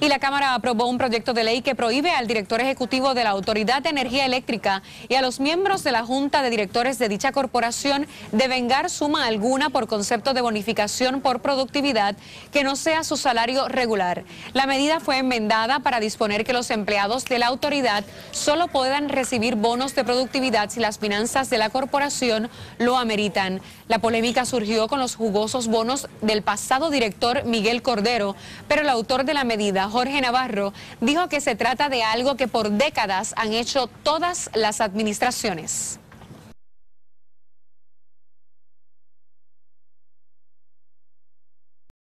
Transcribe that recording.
Y la Cámara aprobó un proyecto de ley que prohíbe al director ejecutivo de la Autoridad de Energía Eléctrica y a los miembros de la Junta de Directores de dicha corporación de vengar suma alguna por concepto de bonificación por productividad que no sea su salario regular. La medida fue enmendada para disponer que los empleados de la autoridad solo puedan recibir bonos de productividad si las finanzas de la corporación lo ameritan. La polémica surgió con los jugosos bonos del pasado director Miguel Cordero, pero el autor de la medida Jorge Navarro, dijo que se trata de algo que por décadas han hecho todas las administraciones.